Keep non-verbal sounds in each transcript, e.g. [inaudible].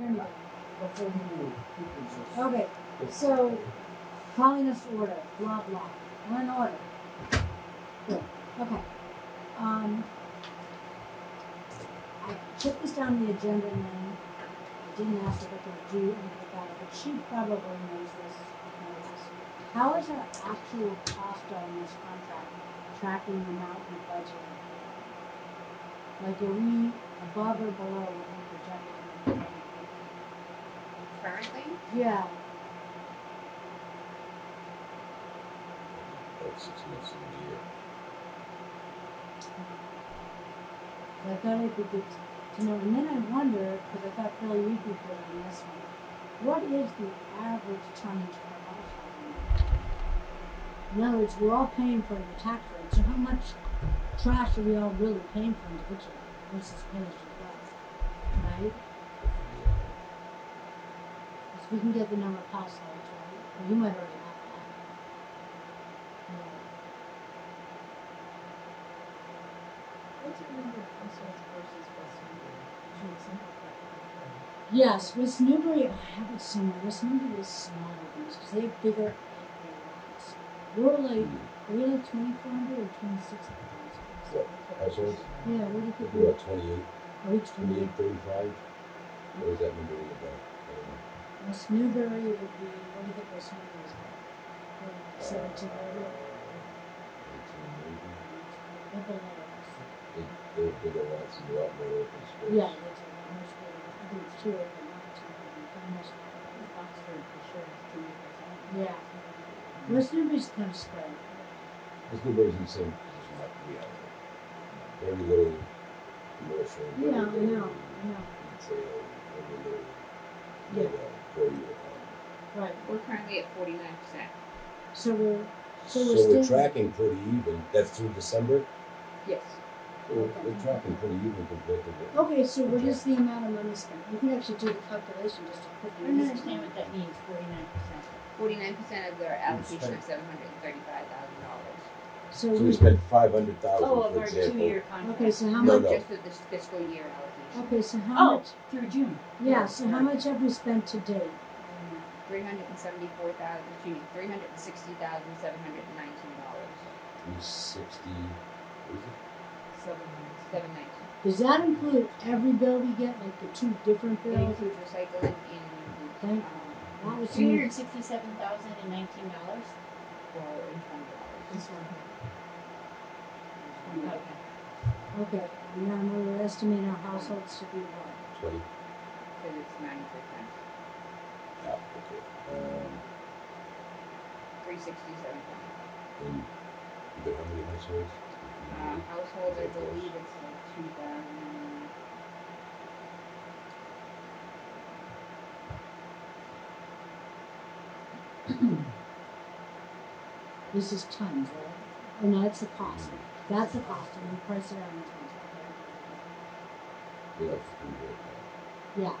Before you move, Okay, so calling us to order, blah blah. We're in order. Good. Okay. Um, I put this down the agenda and then I didn't ask her what to do anything about it, but she probably knows this. How is our actual cost on this contract tracking the amount we budgeted? Like, are we above or below what we? Currently, Yeah. About six months in a year. So I thought it'd be good to know, and then I wonder, because I thought Phil, you'd be good on this one. What is the average tonnage per household? In other words, we're all paying for the tax rate, so how much trash are we all really paying for individually versus paying for that? Right? Because we can get the number of households, right? Well, you might already have that. Yeah. What's your number of households versus West Newbury? Should we simplify it? Yes, West Newbury, I have it somewhere. West Newbury is smaller than us because they have bigger acre lots. We're like, are we like 2,400 or 26,000? What, households? Yeah, what do you think? We're about twenty-eight, Are we 28? twenty-eight, thirty-five? What is that number ring about? I don't know. West Newbury would be, what do you think West Newbury is like? 17 maybe? Eighteen, maybe. They're. They, they have bigger lots and a lot more open space. Yeah, they do. Most of I think it's two acre, not two acre, most part. Boxford for sure is two acres. I don't know. Yeah. West Newbury's kind of spread. This Newbury's in the same position like we are. Very little commercial. very Yeah, I little know, I know. Retail, very little, Yeah. Little per. Right. we're currently at forty-nine percent. So we're, so So we're we're still. tracking pretty even, that's through December, Yes. so we're, we're tracking pretty even compared to the. Okay, so what is the amount of money spent? You can actually do the calculation just to I quickly. don't understand what that means, forty-nine percent. Forty-nine percent of their allocation of seven hundred and thirty-five thousand dollars. So So we we, spent five hundred thousand, Oh, of for our example. two-year contract. okay, so how No, much, no. Just of this fiscal year allocation. Okay, so how Oh, much, through June. yeah, so how much have we spent to date? Three hundred and seventy-four thousand, excuse me, three hundred and sixty thousand, seven hundred and nineteen dollars. Three sixty, what is it? Seven minutes. Seven nineteen. Does that include every bill we get, like the two different It bills? includes recycling and includes, Thank- um, That was Three hundred me. and sixty-seven thousand and nineteen dollars? or in twenty dollars. This one here. Okay. Okay, and then we were estimating our households to be what? Twenty, Cause it's ninety percent. yeah, okay, um, Three sixty-seven twenty. and you how many households? Uh, household, I believe it's like two thousand. This is tons, right? Oh, no, that's the cost. That's the cost, and we price it out in tons. We have three right Yeah.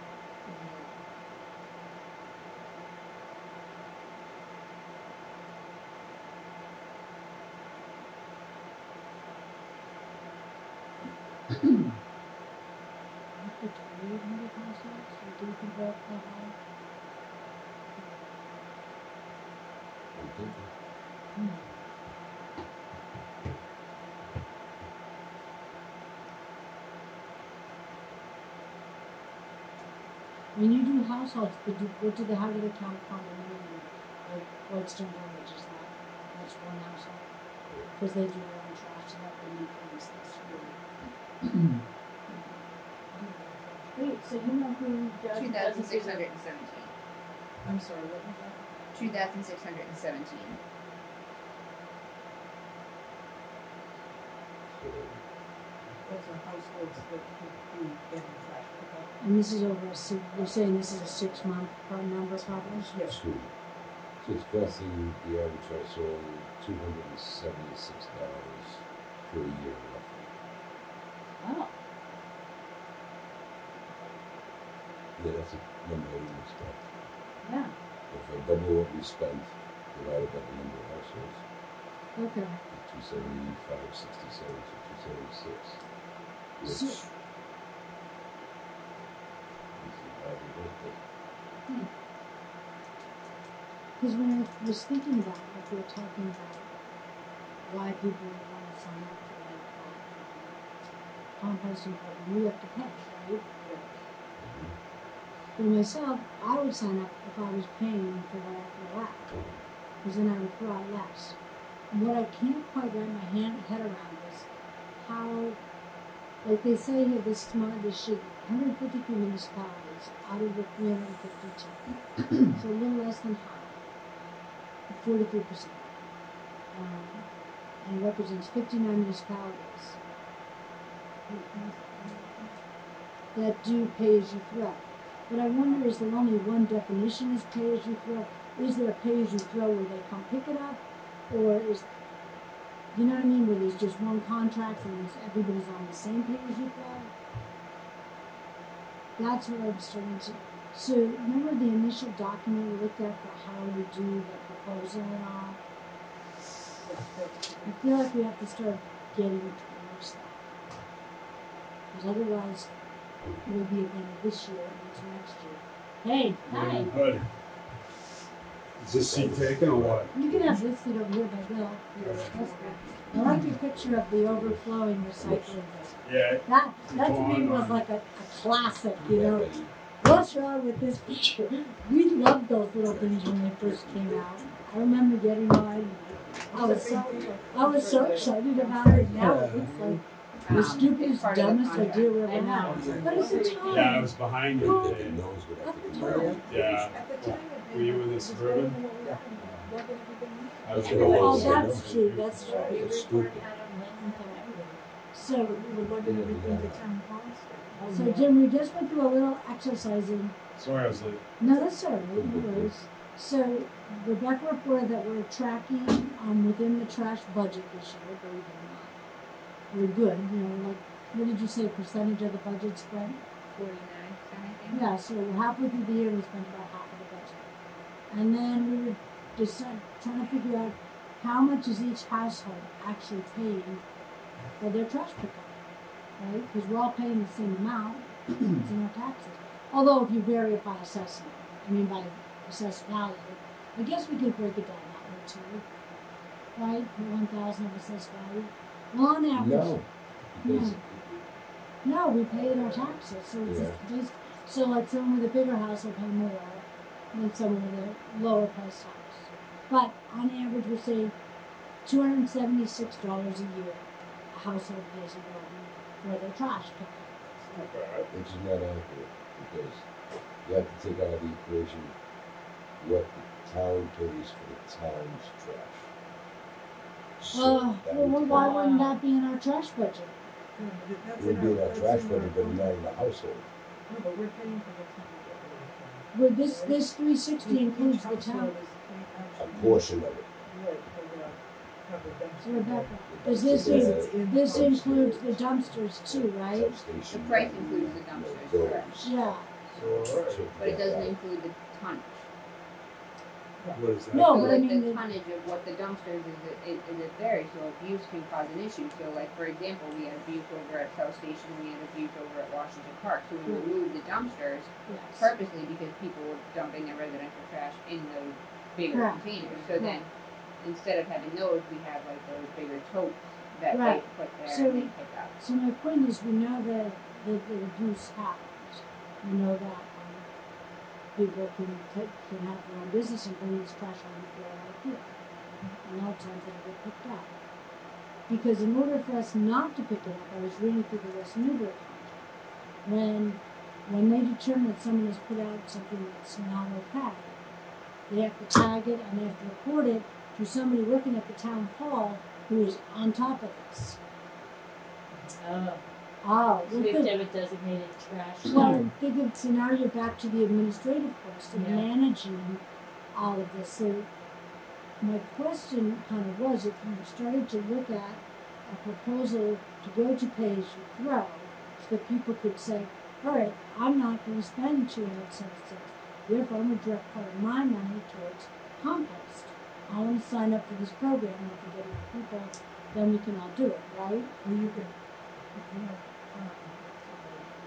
Up to 2,800 households, we do think about that high? now. I'm thinking. When you do households, but do, what do they, how do they count condominium? Like Whitestone Village, is that, that's one household? Because they do their own trash, so that would influence this really. Wait, so you know who does? Two thousand six hundred and seventeen. I'm sorry, what was that? Two thousand six hundred and seventeen. Those are households that get in trash. And this is over a six, you're saying this is a six month per number probably? Yes. two. So it's costing the average household two hundred and seventy-six dollars per year roughly. Oh, Yeah, that's a number I didn't expect. yeah. If I double what we spent divided by the number of households, Okay, two seventy-five, sixty-seven, so two seventy-six. Which So- is the average birthday. Because when I was thinking about it, like we were talking about why people would want to sign up for like um, composting program, you have to pay, right? For myself, I would sign up if I was paying for what I throw out, because then I would throw out less. And what I can't quite wrap my hand, head around is how, like they say here, this smart, this sheet, 153 municipalities out of the 352, so a little less than half, 43 percent, um, and represents 59 municipalities that do pay as you throw. But I wonder is there only one definition as pay as you throw? Is there a pay as you throw where they come pick it up? Or is you know what I mean, where there's just one contract and everybody's on the same pay as you throw? That's where I'm starting to so remember the initial document we looked at for how we do the proposal and all? I feel like we have to start getting towards that. Because otherwise, we'll be again this year and into next year. Hey, hi. Good. Is this seat taken or what? You can have this seat over here by Bill. That's. I like your picture of the overflowing recycling bin. Yeah. That that to me was like a, a classic, you know. What's wrong with this picture? [laughs] We loved those little things when they first came out. I remember getting mine. I was so I was so excited about it. Now it looks like the stupidest, part of the dumbest idea we ever I know. had. But it's a time. Yeah, I was behind you Everybody today. knows what I think. At the time. Yeah. At the time, it Were you made- in the Suburban? better than what we had. Lugging everything in. I Yeah. Oh, that's true. That's true. We It's report stupid. out on Lincoln and everything. So, We were lugging everything to town hall. so Jim, we just went through a little exercising Sorry I was late. No, that's all right. No worries. So Rebecca reported that we're tracking um, within the trash budget this year, believe it or not. We're good. You know, like what did you say? Percentage of the budget spent? Forty-nine percent, I think. Yeah. So halfway through the year, we spent about half of the budget, and then we were just uh, trying to figure out how much is each household actually paying for their trash pickup, right? Because we're all paying the same amount. it's in our taxes. Although if you vary it by assessment, I mean by assessed value, I guess we could break it down that way too. Right? One thousand of assessed value. Well, on average, No, because no, we pay it our taxes, so it's just based, so like someone with a bigger house will pay more than some of the lower priced house. But on average, we're saying two hundred and seventy-six dollars a year a household pays in Groveland for their trash pickup. Not bad. which is not accurate, because you have to take out of the equation what the town pays for the town's trash. So Uh, that well, would why count. wouldn't that be in our trash budget? No, but it- would be in our trash budget, but not in the household. No, but we're paying for the town to get rid of the trash. Well, this, this three sixty Each includes the household town. is paying A portion of it. Right, the, have. Rebecca, does this, dumpster, in- this the includes the dumpsters too, right? Substation. The price includes the dumpsters, correct. Yeah, So, But it doesn't include the tonnage. What is that? No, So but I like mean the the- tonnage of what the dumpsters is, it, it, it varies, so abuse can cause an issue. So like, for example, we had abuse over at South Station, we had abuse over at Washington Park. So we Right. removed the dumpsters yes. purposely because people were dumping their residential trash in those bigger Correct. containers. So then, instead of having those, we have like those bigger totes that Right. they put there So- and they pick up. So my point is, we know that, that the abuse happens. We know that, people can take, can have their own business and bring this trash on the floor right here. And a lot of times it'll get picked up. Because in order for us not to pick it up, I was reading through the West Newbury contract. When, when they determine that someone has put out something that's not okay, they have to tag it and they have to report it to somebody working at the town hall who is on top of this. Oh, Oh, so we have to have a designated trash. Well, think of so now you're back to the administrative cost of Yeah. managing all of this. So my question kind of was if you started to look at a proposal to go to pay as you throw, so that people could say, all right, I'm not going to spend two hundred seventy-six. Therefore, I'm going to direct part of my money towards compost. I want to sign up for this program, and if we get enough people, then we can all do it, right? Or you if you um,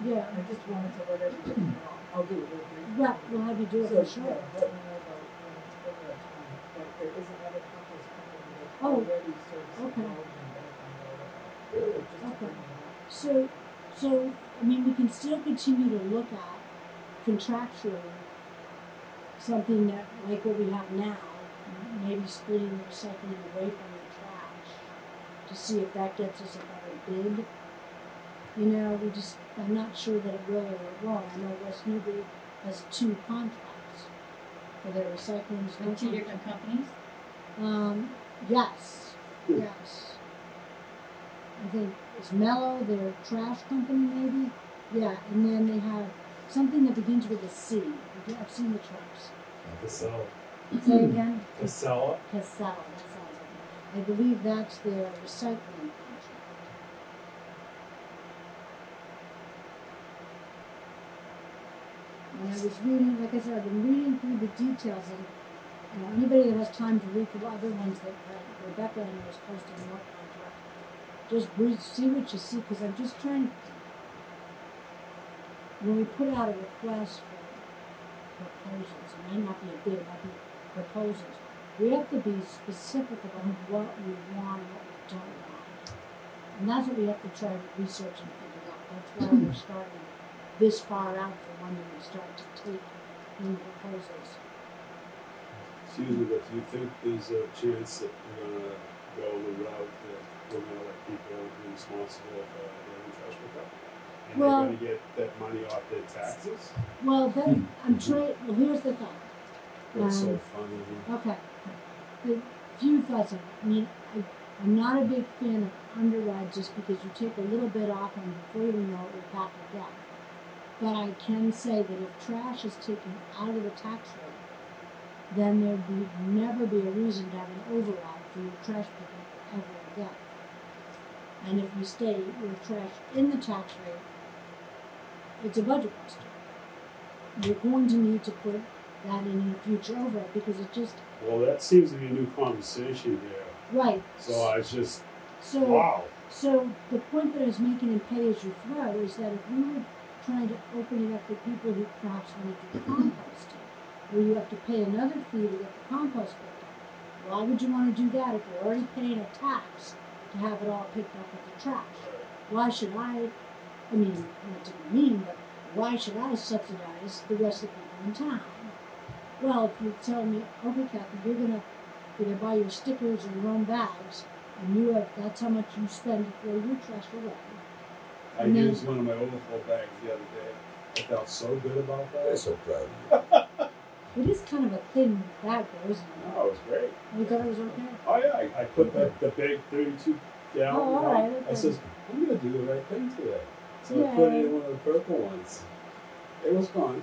Yeah, I just wanted to let everybody know, I'll do it right, we'll have you do it So, for sure. yeah, let me know about um, when it's over at home, but there is another compost company that's Oh, already servicing okay. I found out about. Really? Just to Okay. bring it up. So, so, I mean, we can still continue to look at contractually something that, like what we have now, maybe splitting the recycling away from the trash to see if that gets us a better bid. You know, we just, I'm not sure that it will or it won't. I know West Newbury has two contracts for their recycling With two disposal. different companies? Um, yes, yes. I think it's Mellow, their trash company maybe. Yeah, and then they have something that begins with a C. You- I've seen the trucks. Casella. Say again. Casella. Casella, that sounds like it. I believe that's their recycling And I was reading, like I said, I've been reading through the details and, you know, anybody that has time to read through other ones that, that Rebecca and I was posting more contract, just read, see what you see, cause I'm just trying, when we put out a request for proposals, it may not be a bid, it might be proposals, we have to be specific about what we want and what we don't want. And that's what we have to try to research and figure out. That's why we're starting this far out for when we start to take in proposals. Excuse me, but do you think there's a chance that you're gonna go the route that we're gonna let people be responsible for their own trash pickup? And Well- they're gonna get that money off their taxes? Well, then, I'm trying, well, here's the thing. That's so Um, funny. Okay. A few thoughts on it. I mean, I, I'm not a big fan of underride just because you take a little bit off and before you know it, you're back again. But I can say that if trash is taken out of the tax rate, then there'd be, never be a reason to have an override for your trash pickup ever again. And if you stay with trash in the tax rate, it's a budget question. You're going to need to put that in your future override because it just, Well, that seems to be a new conversation here. right. So I was just, So, wow. so the point that I was making in pay as you throw is that if we were trying to open it up for people who perhaps want to do composting, where you have to pay another fee to get the compost picked up, why would you want to do that if you're already paying a tax to have it all picked up with the trash? Why should I, I mean, not to be mean, but why should I subsidize the rest of the people in town? Well, if you tell me, okay, Kathy, you're gonna either buy your stickers or your own bags, and you have, that's how much you spend to throw your trash away. I And then- used one of my overflow bags the other day. I felt so good about that. I'm that. so proud of you. [laughs] It is kind of a thin bag though, isn't it? No, it was great. You thought it was okay? Oh yeah, I, I put the, the big thirty-two gallon. Oh, all one. right, I okay. says, I'm gonna do the right thing today. So I Yeah. put it in one of the purple ones. It was gone.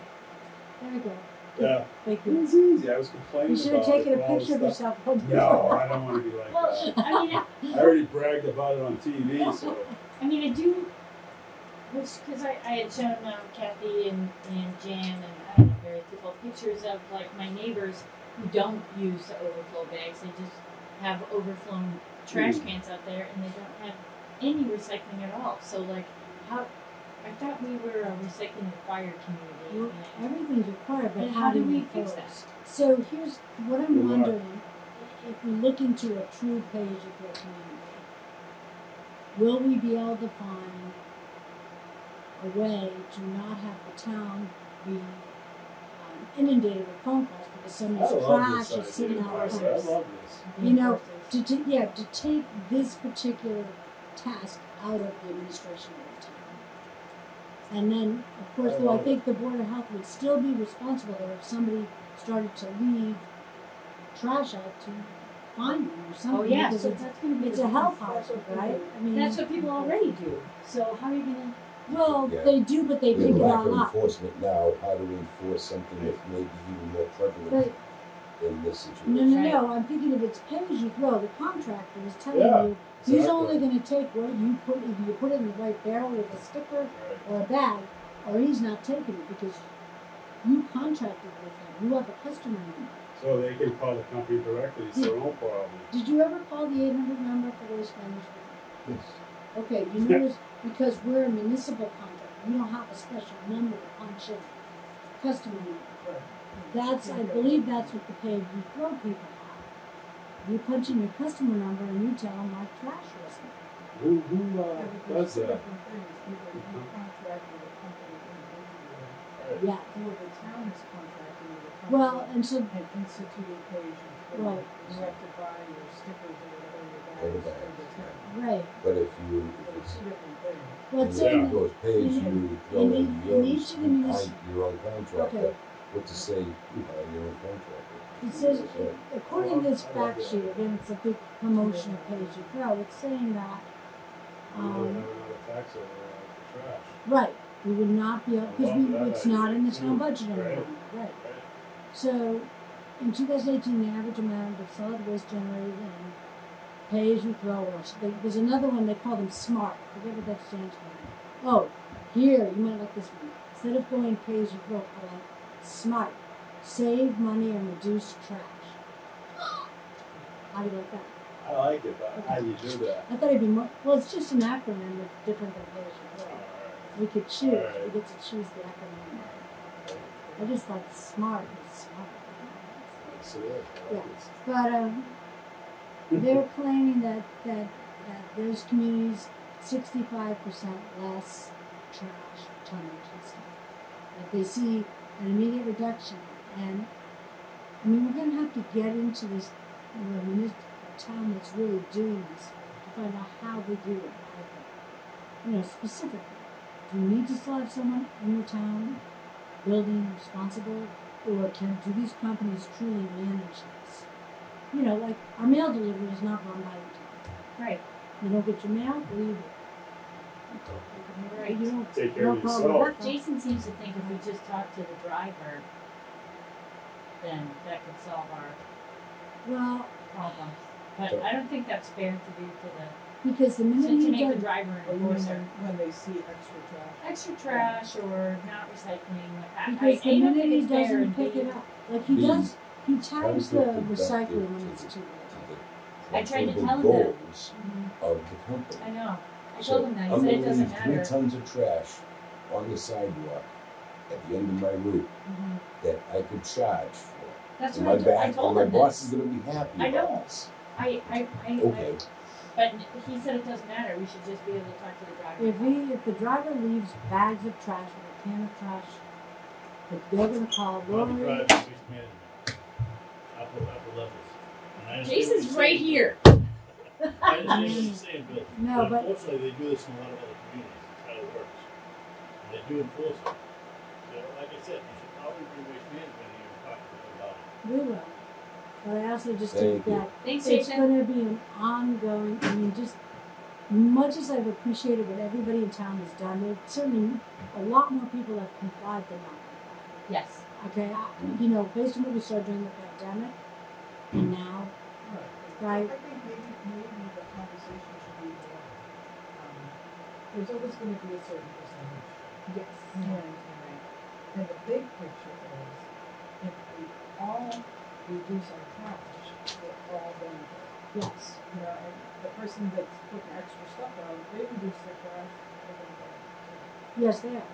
There we go. Yeah, Thank it was easy. I was complaining You should have taken a for all the picture of stuff. yourself. No, I don't want to be like Well, that. I mean, I already bragged about it on TV, so [laughs] I mean, I do, which, because I, I had shown um, Kathy and, and Jan and I had various people pictures of like my neighbors who don't use the overflow bags. They just have overflown trash Mm. cans out there and they don't have any recycling at all. So, like, how, I thought we were a recycling required community. Well, everything's required, but Then how, how do do we you fix enforce? So here's what I'm Good luck. wondering: if we look into a true pay-as-you-go community, will we be able to find a way to not have the town be um, inundated with phone calls because I somebody's love trash this is sitting idea. out I front? I love this. you know, to, to yeah to take this particular task out of the administration of the town. And then, of course, I though I love think the board of health would still be responsible there if somebody started to leave trash out to find them or something. Oh, yeah, because so it's, that's going to be it's the a health That's hazard, right? I mean, That's what people already do. So, how are you going to? Well, Yeah. they do, but they We pick have it lack all of up. enforcement now, how do we enforce something that's maybe even more prevalent But in this situation? no, Right. no. I'm thinking if it's pay as you throw, the contractor is telling Yeah, you he's exactly. only going to take what you put. If you put it in the right barrel with a sticker, or a bag, or he's not taking it because you contracted with him. You have a customer number. So they can call the company directly. It's their own problem. Did you ever call the 800 number for waste management? Yes. Okay, you notice because we're a municipal contract, You don't have a special number to punch in, customer number. That's, I believe that's what the pay as you throw people have. You punch in your customer number and you tell them like trash wasn't. Who, who, uh, but does that? different things, either you contract with a company individually, Yeah. or the town is contracting with a company. Well, and so, And instituting page and Right. you have to buy your stickers or whatever your Or the bags for the bags, town. right, But if you, if it's it's, two different things. well, it's Yeah. saying it goes pay you throw in in each- in each of the you munis- find your own contractor, Okay. what to say, you hire your own contractor. It says, according to this fact sheet, again, it's a big promotion of page you throw, it's saying that, We don't have um, another tax over uh, trash. right, we would not be, able because we, it's not in the idea, town budget anymore, Right. right? Right? So, in two thousand eighteen, the average amount of solid waste generated in pay as you throw, or there's another one, they call them SMART, forget what that stands for. Oh, here, you might like this one, instead of going pay as you throw, call it SMART, save money and reduce trash. [gasps] How do you like that? I like it, but how do you do that? I thought it'd be more, well, it's just an acronym with different than pay as you throw. We could choose, Alright. we get to choose the acronym. I just thought SMART was smart. Yes, it is. I like it. But um, they're claiming that, that, that those communities, sixty-five percent less trash tonnage and stuff. That they see an immediate reduction, and, I mean, we're gonna have to get into this, you know, town that's really doing this, to find out how they do it. You know, specifically, do you need to still have someone in your town building responsible, or can, do these companies truly manage this? You know, like, our mail delivery is not run by the town. Right. You don't get your mail, leave it. Right. You don't, Take care no of problem. yourself. But Jason seems to think if we just talk to the driver, then that could solve our well, problems. But I don't think that's fair to do to the, because the to, minute to you make the don't, driver an Or enforcer. when, when they see extra trash. Extra trash or not recycling, I, I, because the I don't minute think he it's fair doesn't pick it up, like he These does, he tags the recycling when to it's the- too late. I tried to tell him that. goals of the company. I know. I So, told him that. He I'm said it gonna doesn't leave three matter. tons of trash on the sidewalk at the end of my route Mhm. that I could charge for. That's And what I, my to- I back, told and my him boss this. is gonna be happy I about know. this. I, I, I, Okay, I, but he said it doesn't matter. We should just be able to talk to the driver. If he, if the driver leaves bags of trash or a can of trash, that they're gonna call Well, the Rotary. private waste management, upper, upper levels. And I Jason's right saying, here. I understand what you're saying, Bill. [laughs] No, but- Unfortunately, they do this in a lot of other communities, that's how it works. And they do enforce it. So, like I said, you should probably bring waste management here and talk to them about it. We will. But I also just Thank think that Thanks, it's Jason. gonna be an ongoing, I mean, just much as I've appreciated what everybody in town has done, there certainly a lot more people have complied than not. Yes. Okay, I, you know, based on what we saw during the pandemic, and now, Right. I think maybe, maybe the conversation should be more, um, there's always gonna be a certain percentage. yes. And, and the big picture is, if we all reduce our trash, we're all benefit. Yes. You know, and the person that's putting extra stuff out, they reduce their trash, they're gonna benefit. Yes, they are.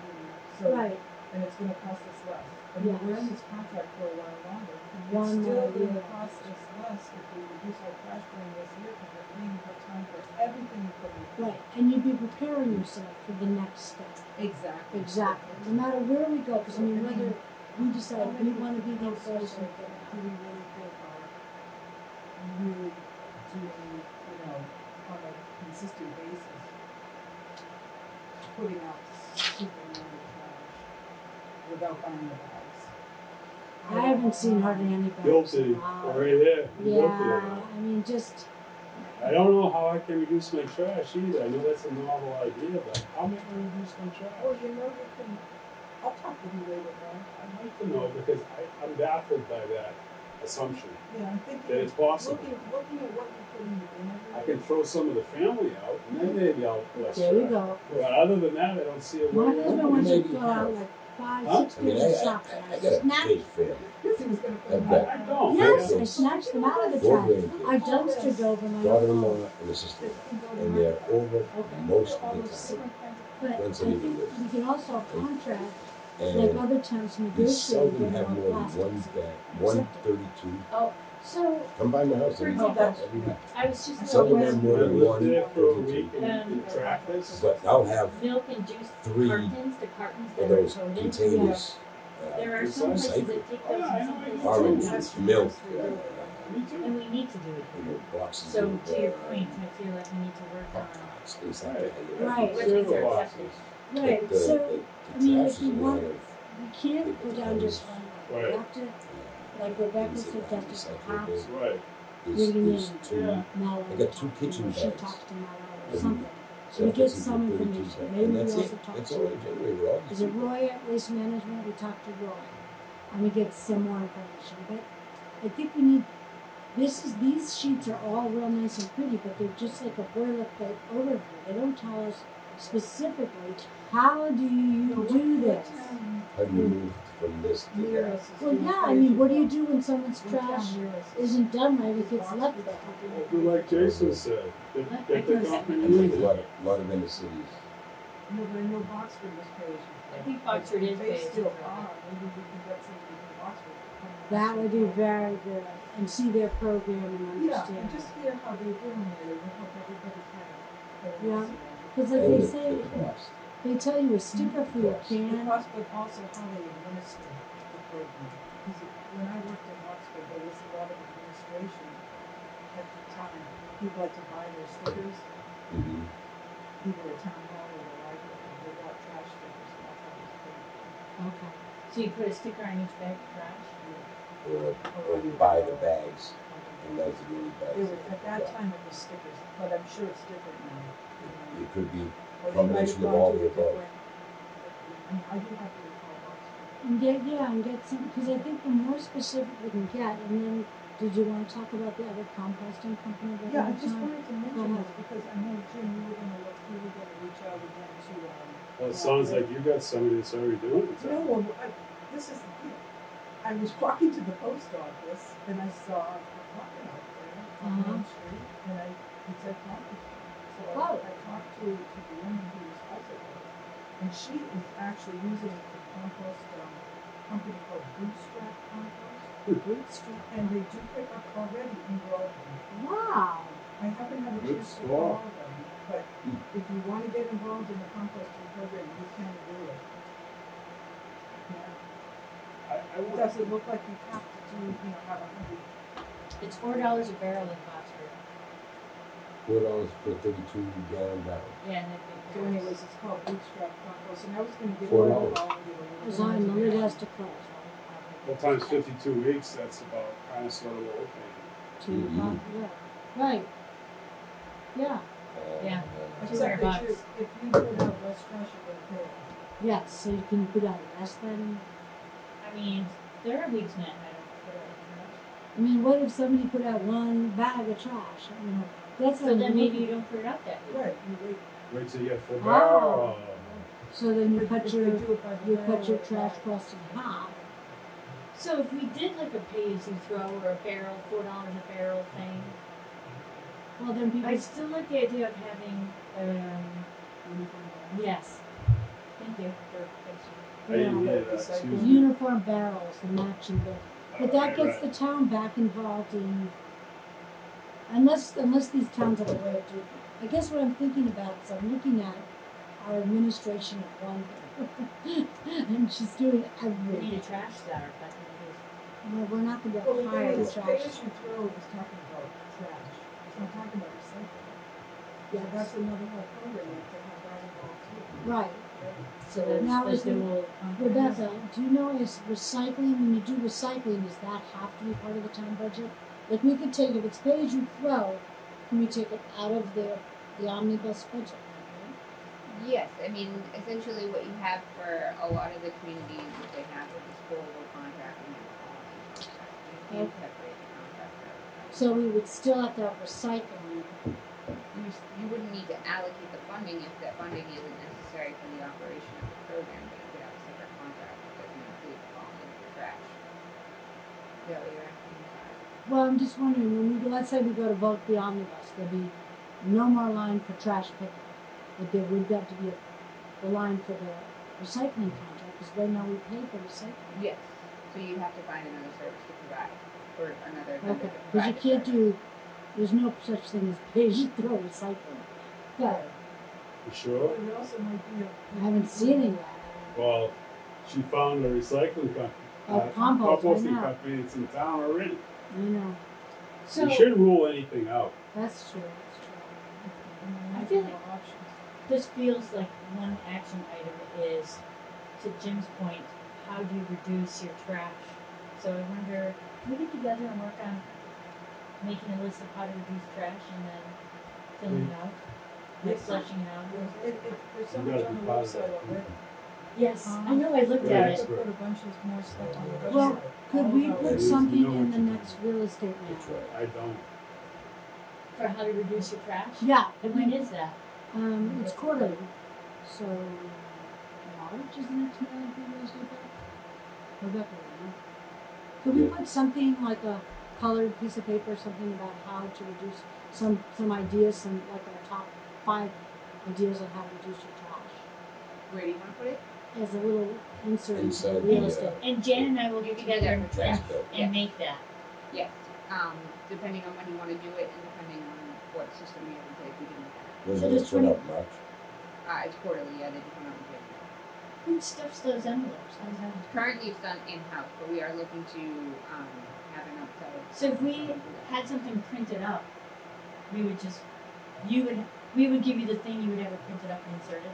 So, Right. And it's gonna cost us less. And Yes. we're in this contract for a while longer. One It's more still gonna year. cost us less if we reduce our trash during this year, because we're paying per ton for everything we put in. Right. And you'd be preparing yourself for the next step. Exactly. Exactly. No matter where we go, because I mean, whether we decide we want to be households enforcer, do we really think are really doing, you know, on a consistent basis, putting out super amount of trash without buying the bags? I haven't seen hardly anybody. bags. Guilty, Wow. right here, I'm Yeah, that. I mean, just I don't know how I can reduce my trash either. I know that's a novel idea, but how am I gonna reduce my trash? Well, you know, you can, I'll talk with you later, man. I'd like to know because I, I'm baffled by that assumption Yeah, I'm thinking. that it's possible. Looking, looking at what you're putting in every I can throw some of the family out and then maybe I'll less there you trash. go. But other than that, I don't see a My way. husband wants to Maybe throw out like five, Huh? six of I, socks, I, I I got a snatched, big family. Yes, he was gonna put I've them got- don't. yes, I snatched them out of the grandkids, I dumpstered over my daughter-in-law and a sister, It can go to and they're over Okay. most of the time. But I think we can also contract, like And other towns we seldom have more than one bag, one thirty-two. Oh, So Come by my house For every, example- every week. I was just Seldom looking have at more I than lived one there for a week and, and tracked this. But I'll have milk and juice three cartons, the cartons of that are those coated. containers. uh, There are It's some places recycled. that take Oh, those yeah, and some places know. Orange, don't. Milk, that's uh, Me too. And we need to do it know, boxes So of, to your uh, point, I feel like we need to work on hot things like that. you know. Right. what things are Cereal accepted. boxes. Right, But the- so, the- I the mean, if you is a want- lot of, we can't go down just one way. We Right. have to, uh, like Rebecca things that have suggested, recyclable perhaps. Right. There's, bringing there's in two, Yeah. Uh, Mallow. I got two talk to, kitchen or She bags. talks to Mallow or something. So we get some information. bags. Maybe And we that's also it, talk that's to- all I generate with all Is it. Roy at Waste Management? We talked to Roy. And we get some more information. But I think we need, this is, these sheets are all real nice and pretty, but they're just like a boilerplate overview. They don't tell us specifically, how do you do this? How do you move from this to Near that? Well, yeah, I mean, what do you do when someone's stuff. What trash town near us is- isn't done right, it gets is left there? Well, like Jason said. Get, I get the can- company I think a in. lot of, lot of inner cities, No, but I know Boxford was paying. I think Boxford is They paying still are, maybe we can get somebody from Boxford. to come That would be very good, and see their program and Yeah, understand. and just hear how they're doing it, it would help everybody kind of. Yeah. voice around it. Cause like and they the, say, the cost. They tell you a sticker for your The can, cost, but also how they administer the program. Because when I worked in Boxford, there was a lot of administration at the time. People had to buy their stickers, Mm-hmm. either at town hall or the library, they got trash stickers, and that's how it was paid. okay, So you put a sticker on each bag of trash? Or, or you buy the bags, and that's the only bags. It was, at that buy. time it was stickers, but I'm sure it's different now. It, it could be, Or they might have combination of all to the above. different- I mean, I do have to recall Boxford. and get, yeah, and get some, cause I think the more specific we can get, and then, did you wanna talk about the other composting company that Yeah, I have just time? wanted to mention this because I know Jim, you were gonna look, you were gonna reach out again to, um. Well, it sounds like you got somebody that's already doing it. No, well, I, this is the thing. I was [laughs] walking to the post office and I saw a pocket out there on Uh-huh. Main Street and I, it said composting. So I, Oh. I talked to, to the woman who was also there. And she is actually using it to compost, um, company called Bootstrap Compost. Bootstrap. And they do pick up already in Groveland. Wow, I haven't had a Good chance to call. call them, but if you wanna get involved in the composting program, you can do it. Yeah, I, I it doesn't look like you have to do, you know, have a hundred, It's four dollars a barrel in Boxford. Four dollars for thirty-two gallon barrel. Yeah, and then so anyways, it's called bootstrap compost, and I was gonna get Four more dollars. involved with it. as long the lid has to close, well, times fifty-two weeks, that's about kind of sort of what we're paying. to, Mhm. uh, yeah, right. Yeah, Uh, Yeah. uh, Two Except hundred that bucks. if you put out less trash, you're gonna pay. yes, so you can put out less than, I mean, there are weeks when I don't put it in trash. I mean, what if somebody put out one bag of trash, you know, that's So then maybe you don't put it out that week. Right, you wait, Wait till you get full Oh. barrel. So then you but cut your, they do the you cut your trash by- cost in half, So if we did like a pay as you throw or a barrel, four dollars a barrel thing, well then people, I still like the idea of having um yes. Thank you for fixing. I didn't Yeah. hear that, excuse me. uniform barrels, the matching bill. But that gets the town back involved in, unless, unless these towns have a way of doing it. I guess what I'm thinking about is I'm looking at our administration of one, [laughs] and she's doing We everything. need a trash starter, but it Well, we're not gonna be Well, able the to thing hire the is, pay trash. as you throw is talking about trash, it's not talking about recycling. So Yes. that's another whole program, that have to have that involved too. Right, is. So that's Now the is the- dual Rebecca, do you know is recycling, when you do recycling, does that have to be part of the town budget? Like we could take, if it's pay as you throw, can we take it out of the, the omnibus budget? Yes, I mean, essentially what you have for a lot of the communities that they have with disposal contract and contract. You Okay. separate the contract out. So we would still have to have recycling. You, s- you wouldn't need to allocate the funding if that funding isn't necessary for the operation of the program, but you could have a separate contract that doesn't include the quality of the trash. Is that what you're asking? Well, I'm just wondering, when we, let's say we go to vote the omnibus, there'll be no more line for trash pickup. But there would have to be a the line for the recycling contract, because right now we pay for recycling. Yes, so you have to find another service to provide, or another vendor Okay, to because you the can't do, there's no such thing as pay [laughs] as you throw recycling. But You sure? But it also might be a. I haven't seen it yet. Well, she found a recycling company. Oh, compost, I composting know. company that's in town already. I know, So you shouldn't rule anything out. that's true, that's true. I feel like- this feels like one action item is, to Jim's point, how do you reduce your trash? So I wonder, can we get together and work on making a list of how to reduce trash and then filling it mm-hmm. out, like Yes. fleshing it out? It, it, there's so You much on the of website already. Yes, Uh-huh. I know, I looked at it. put a bunch of more stuff on the. Well, Could we put something know in the you do. next real estate That's map? right. I don't. For how to reduce your trash? Yeah, And when is that? um, it's quarterly, so March is the next mailing for real estate map? Rebecca, will know. Could we Yeah. put something like a colored piece of paper, something about how to reduce, some, some ideas, some, like our top five ideas on how to reduce your trash? Where do you wanna put it? As a little insert Inside real the, uh, estate. And Jan and I will get together and, Trash bill. and make that. Yes, um, depending on when you wanna do it and depending on what system you have in place, we can look at it. When's So it there's put 20 up, March? Uh, it's quarterly, yeah, they do come out in January. Who stuffs those envelopes? How does that? Currently, it's done in-house, but we are looking to, um, have an outside. So if we had something printed up, we would just, you would, we would give you the thing, you would have it printed up and inserted.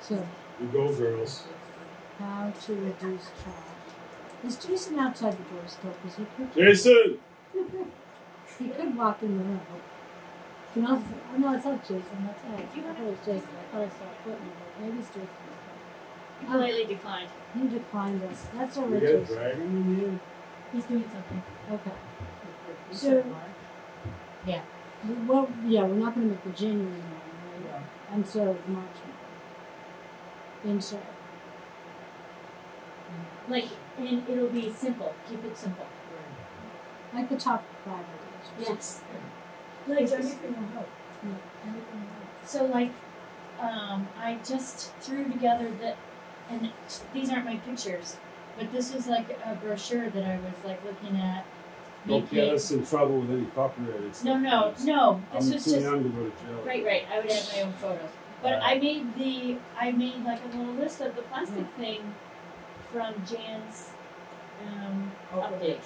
So, You go, girls. how to reduce trash. Is Jason outside the door still? Because he could, Jason! [laughs] he could walk in the room. You know, oh no, it's not Jason, that's Ed. I thought it was Jason. I thought I saw a foot in the Maybe it's Jason. He politely declined. He declined us. That's all We right, got a Jason. dragon in here? He's doing something. Okay. You So- said March? Well, yeah, we're not gonna make the January one, right? Yeah. And so March one. Insert. Like, and it'll be simple. Keep it simple. Like the top five ideas. Yes. Like Like, anything will help. Anything will help. so like, um, I just threw together the, and these aren't my pictures, but this was like a brochure that I was like looking at. Don't get us in trouble with any copyrighted No, stuff. no, please. no. This I'm was too just young to go to jail. Right, right. I would have my own photos. But I made the I made like a little list of the plastic thing from Jan's um Oh, for the Update.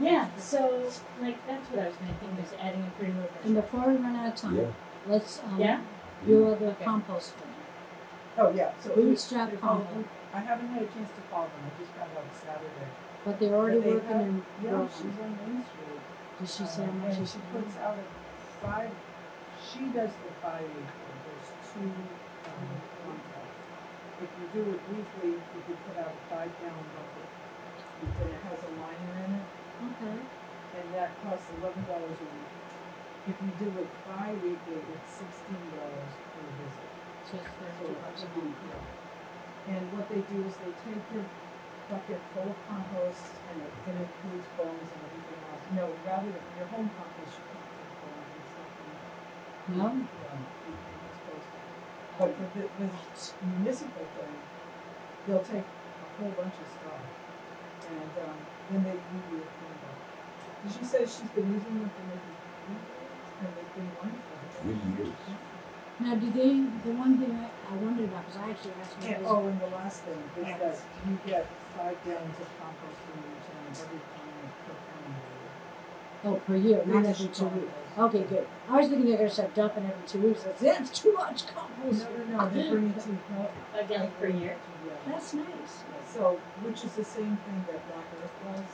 yeah, so like that's what I was gonna think was adding a pretty little And before we run out of time, Yeah. let's um, Yeah? do the Okay. compost thing. Oh, yeah, so. Bootstrap they call it- compost. I haven't had a chance to call them, I just found out Saturday. But they're already But they working have- in Yeah, Groveland. she's on Main Street. Did she say how Uh, much And she puts out a five, she does the five acre, there's two, um, contracts. If you do it weekly, you could put out a five gallon bucket, and it has a liner in it, Okay. and that costs eleven dollars a week. If you do it bi-weekly, it's sixteen dollars per visit. So it's So thirty bucks it's a a month. week, yeah. And what they do is they take your bucket full of compost and it, it includes bones and everything else. No, rather than your home compost, you can't put bones and stuff in it. No? Yeah, you- you're not supposed to. But for the, this municipal thing, they'll take a whole bunch of stuff and, um, then they give you a clean bucket. She says she's been using them for maybe three years and they've been wonderful. Three years. Now, do they, the one thing I, I wondered about, because I actually asked my And, husband, oh, and the last thing is that you get five gallons of compost from in return every time per family. oh, per year, not British every two weeks. Compost. Okay, good. I was thinking they're gonna start dumping every two weeks. That's, that's too much compost. no, no, they bring it to help. Five per year. That's nice. So, which is the same thing that Black Earth does.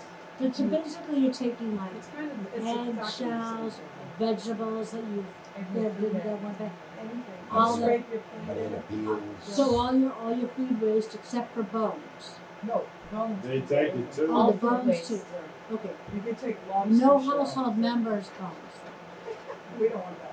But so basically you're taking like It's kind of, it's egg exactly shells, vegetables that you've, Every yeah, food did that- that one thing. All the- Banana peels. so all your, all your food waste except for bones. No, bones. They take it too. All All the bones too. Okay. You could take lobster No shell. household members bones. We don't want that.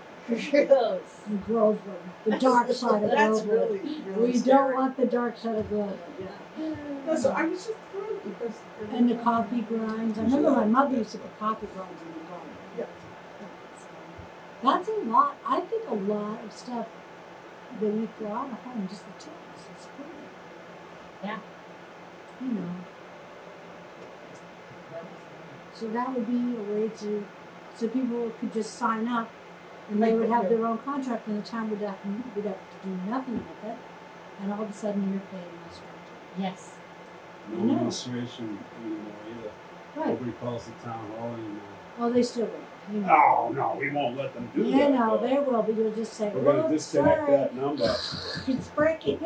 Gross. In Groveland, the dark side of [laughs] That's Groveland. really, really We scary. don't want the dark side of Groveland, yeah. No, so I was just thrilled because. And the coffee grinds. I remember my mother used to put coffee grinds in the garden. Yeah. That's a lot. I think a lot of stuff that we throw out a home, just the two of us, it's pretty. Yeah. You know, so that would be a way to, so people could just sign up and they would have their own contract and the town would have, would have to do nothing with it. And all of a sudden you're paying less rent. Yes. I No know. administration anymore either. Right, Nobody calls the town hall anymore. oh, they still will. You know. Oh, no, we won't let them do Yeah, that. no, though. they will, but you'll just say, We're gonna disconnect sorry, that number. [laughs] it's breaking. [laughs] [laughs]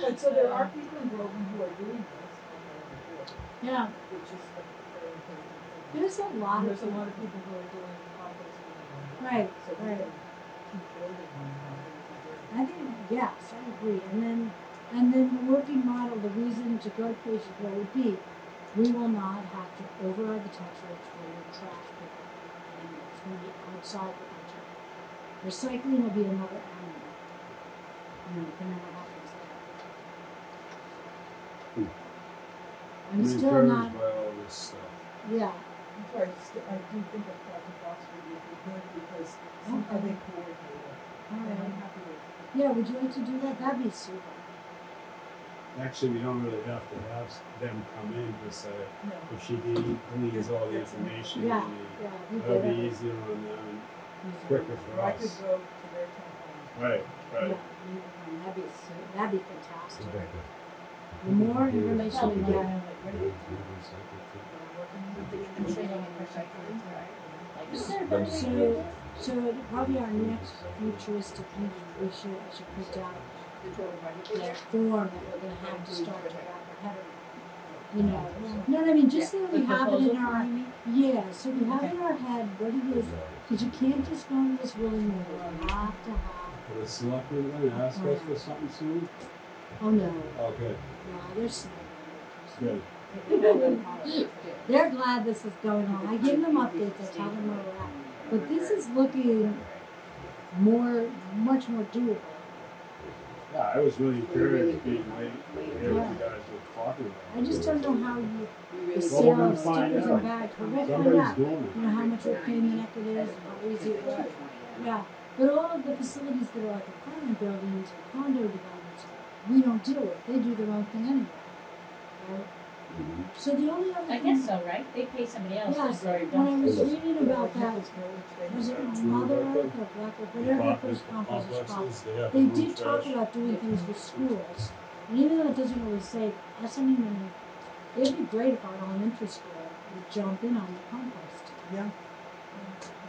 But so there are people in Groveland who are doing this, Yeah, which is a very important thing. There's a lot of, There's a lot of people who are doing composting. and- Right, So right. keep building on that. That would be great. I think, yes, I agree. And then, and then the working model, the reason to go to Pages Road would be, we will not have to override the tax rates for your trash pickup. And it's gonna be outside the budget. Recycling will be another animal. You know, depending on what happens there. Hmm. I'm I'm still not, by all this stuff. yeah, That's why I st- I do think that Project Boxford would be good because somehow they coordinate it. all And I'm happy with Yeah, would you like to do that? That'd be super. Actually, we don't really have to have them come in per se. No. If she need, needs all the information Yeah, we yeah, we that'll be easier on them and Easier. quicker for I could us. go to their town hall. Right, Yeah, um, that'd be, su- that'd be fantastic. Rebecca. The more information we Get, so, so probably our next futuristic should, I should put down that form that we're gonna have to start to wrap our head around. You know, what I mean, just so that we The have it in our, yeah, so we have in our head what it is, cause you can't just go into this willy-nilly, you have to have, Are the selectmen gonna ask us for something soon? oh no, Okay, no, there's no. good. [laughs] They're glad this is going on. I give them updates, I tell them where we're at. But this is looking more, much more doable. Yeah, I was really encouraged being late to hear what you guys were talking about. I just don't know how you, the sale we're of stickers and bags, we're gonna find Somebody's out. doing You know, how much of a pain in the it is, how easy it is. Yeah, but all of the facilities that are like apartment buildings condo developments, we don't deal with. They do their own thing anyway. Right? Mhm. So the only other I thing. guess so, right? They pay somebody else Yes, to store when I dumpsters. was reading about that, they was it Mother Earth or Black Earth, whatever the Apartment first compost was called. complexes, they have They their did talk trash. about doing things with schools, and even though it doesn't really say, that's not even, it'd be great if our elementary school would jump in on the compost. Yeah.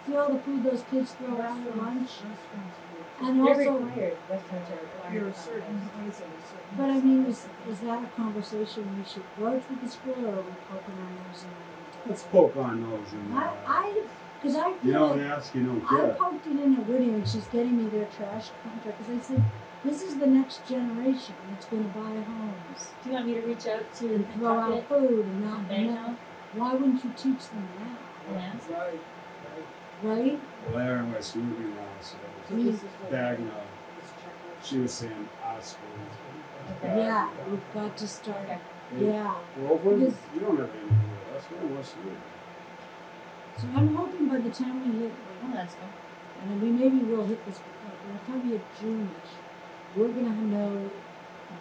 See all the food those kids throw out for lunch, Restaurants and They're also, required, restaurants are required. There are to certain compost. and there's certain. but I mean, is, is that a conversation we should broach with the school, or are we poking our nose in it? Let's poke our nose in I, there. I, cause I You feel don't like ask, you don't I get. poked it in at Whittier and she's getting me their trash contract because I said, this is the next generation that's going to buy homes Do you want me to reach out to and and throw talk out it? food and not, And and bang not out? why wouldn't you teach them that, Yeah. Right, right. right? Well, Aaron was moving on, so So Me- this is what- Bagnall, this checklist. she was saying ah, our school. Okay. Yeah, we've got to start. Okay. Yeah. Groveland, Because- you don't have anything with us, we're in West Newbury. So I'm hoping by the time we hit, Oh, that's good. and then we maybe will hit this before, by the time we hit June-ish, we're going to know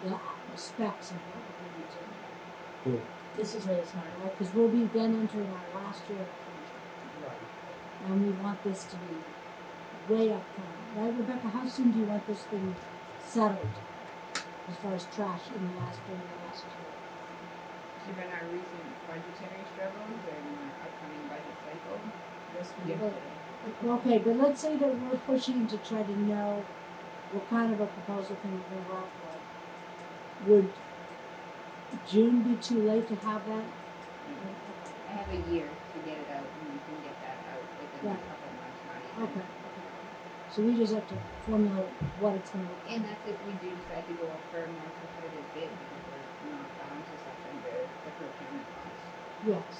the, the specs of what we're going to do. Cool. This is really smart. Right? Because we'll be then entering our last year of contract. Right. And we want this to be way up front. Right, Rebecca? How soon do you want this thing settled as far as trash in the last year of the last year? Given our recent budgetary struggles and our upcoming budget cycle, Yes, we Yeah. do. Okay, but let's say that we're pushing to try to know what kind of a proposal we're going to work for. Would June be too late to have that? I have a year to get it out and we can get that out within a Right. couple of months, not even. Okay. okay. So we just have to formulate what it's going to look like. And that's if we do decide to go out for a more competitive bid because we're not bound to such under the procurement costs. Yes.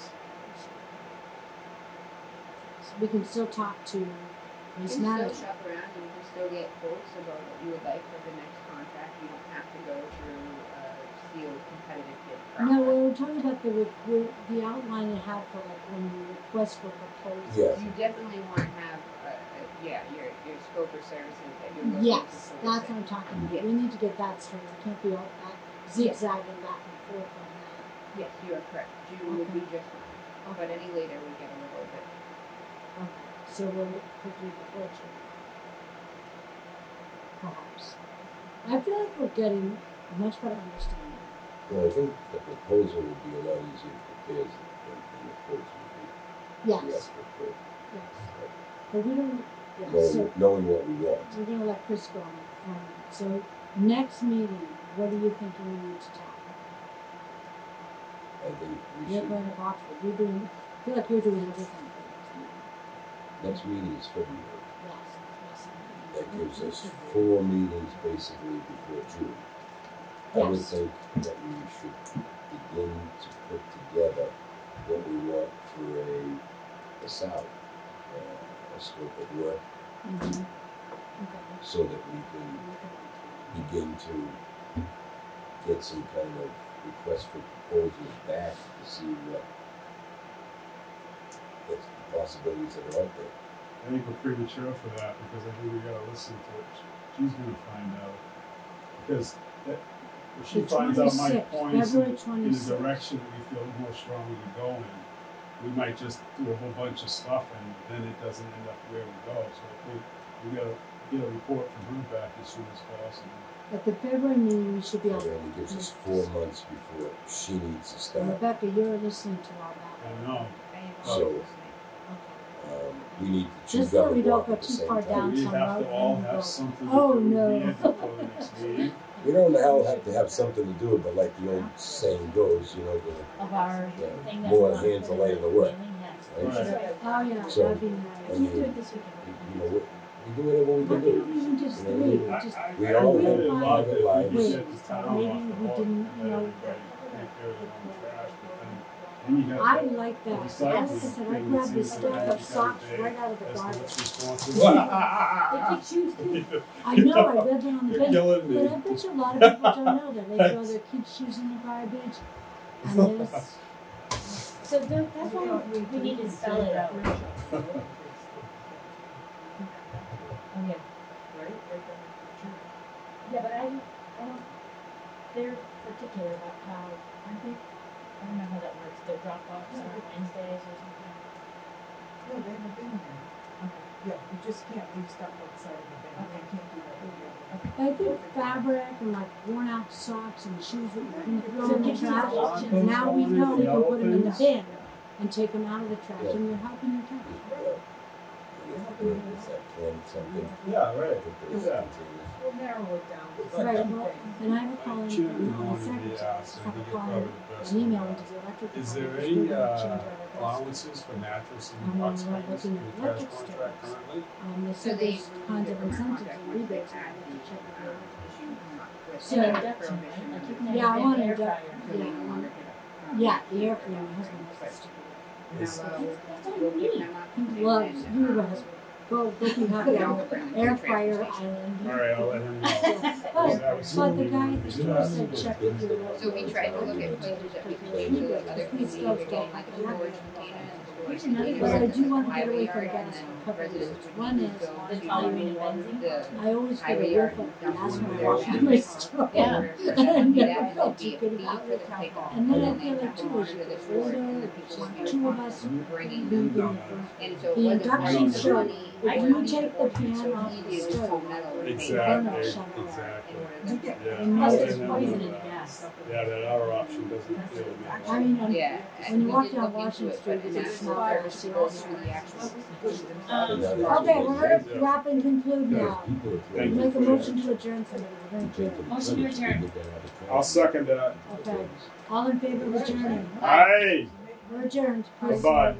So we can still talk to You can Maddox. still shop around and you can still get quotes about what you would like for the next contract. You don't have to go through a sealed competitive bid process. No, we were talking about the, re- re- the outline you have for like when you request for proposals. Yeah. You definitely want to have, uh, uh, yeah, your, your scope of services that you're looking to Yes, that's what. I'm talking about. Yeah. We need to get that straight. We can't be all back zigzagging back and forth on that. Yes, you are correct. June would be just fine, but any later we get a little bit. Okay, so we'll quickly before June. Perhaps. I feel like we're getting a much better understanding. Well, I think the proposal would be a lot easier to prepare than than the quotes would be. Yes, ask for a quote, yes. But we don't, yeah, Knowing, so knowing what we want. we're gonna let Chris go on it. So next meeting, what do you think we need to talk? I think we You're should, going to Boxford, you're doing, I feel like you're doing everything for next meeting. next meeting is February. Yes, yes. That gives us four meetings basically before June. I would Yes. think that we should begin to put together what we want for a, a salary, uh, a scope of work, Mm-hmm. Okay. so that we can begin to get some kind of request for proposals back to see what the possibilities that are out there. I think we're premature for that because I think we gotta listen to it. She's gonna find out. Because that, if she finds out my 26th, points in, in the direction that we feel more strongly to go in, we might just do a whole bunch of stuff and then it doesn't end up where we go. So I think we gotta get a report from her back as soon as possible. At the February meeting, we should be It able, only gives us four months before she needs to start. Rebecca, you're listening to all I that. know. I am So- always listening. Okay. Um, we need to chew Just so we don't go too same far time. down We some have road to all have something to "Oh, do no." [laughs] at the end before the next meeting. We don't all have to have something to do it, but like the old saying goes, you know, the, Of our Yeah, thing that. more we hands the are lighter the work. mailing, yes. Right. Oh, yeah, So- that'd be I nice. You mean, do it this you weekend. know, we, we do whatever we can do. we even just You know, wait, just, we all have love it. private lives. set the Maybe off we the hook didn't, and you let know, everybody I like that. Yes, Like I said, I grabbed this seems stack of socks right out of the as to garbage. what's responsible. They [laughs] take shoes too. I know, I read that on the bench, but I bet you a lot of people don't know that they throw their kids' shoes in the garbage. [laughs] And this, So tho- that's why we need to spell it out. Oh, yeah. Right? Right down the Yeah, but I, I don't, they're particular about how, aren't they? I don't know how that works, their drop offs on Wednesdays or something. No, they haven't been there. Yeah, you just can't leave stuff outside of the bin. You can't do that. I think fabric and like worn out socks and shoes that you can throw So in the trash. Now we know we can put them in the bin and take them out of the trash and you're helping your town. Something? Yeah, right. Yeah. We'll narrow it down. Right, well, and I have a calling in from the secretary, yeah, I'm an email into the electric Is there any, allowances for mattress Um, and box springs in the trash contract currently? So they kinds of incentives and rebates, had have to check with So- Yeah, I want an air indu- fryer. So they no longer get a. um, Yeah, the air my husband this stupid. Is- That's, that's all we'll you pick need. them up He loves, then, you um, go, go be happy, they'll I'll bring them to air fryer island. Alright, I'll let him know. Oh, That was but the guy we at the store said check with your. So we tried to look at places that we could use with other communities, you're getting like a storage container and storage Here's another container. But I do want to get away from yard, and gas for a couple of reasons. One is, The to following and benzene? I always get a highway whiff yard of and gas when I there, walk in my then store. Yeah. [laughs] And I never felt too a good fee about for it. the And then I feel like they too, come as onto you the get older, and the it's people just two of us bringing the And so it The wasn't induction like stove, if you take the pan off the did stove, some metal and Exactly, paint Burn it shut off. exactly. in You to- get- Yeah. And Plus it's Yeah, poison in gas. Yeah, that other option doesn't appeal to me. I mean, and Yeah, when and you walk down Washington Street, but it's then a after the service service you goes through the actual. Um, Okay, we're gonna wrap and conclude now. Thank you Make a motion to adjourn somebody, we're gonna Take adjourn. them Motion to credits, adjourn. people that have a I'll second that. Okay, all in favor of adjourning? Aye. We're adjourned. Please- Goodbye.